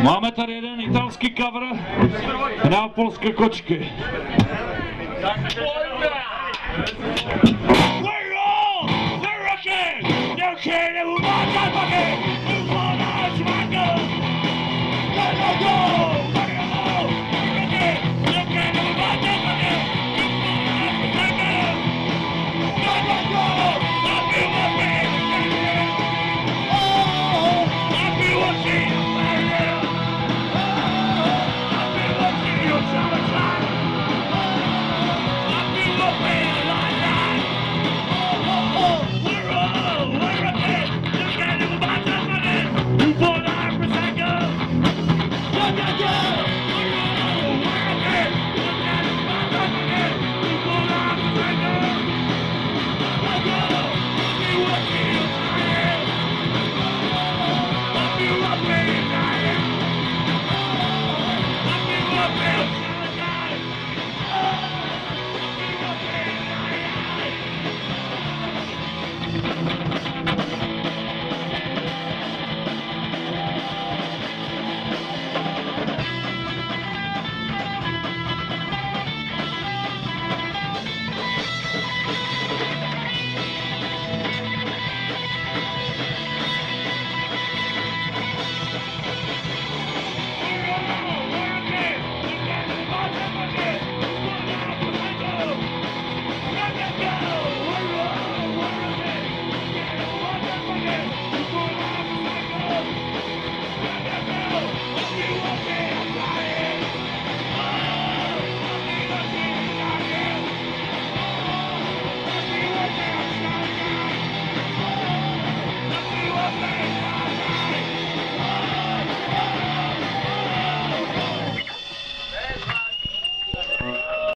Máme tady jeden italský cover na polské kočky. Tak,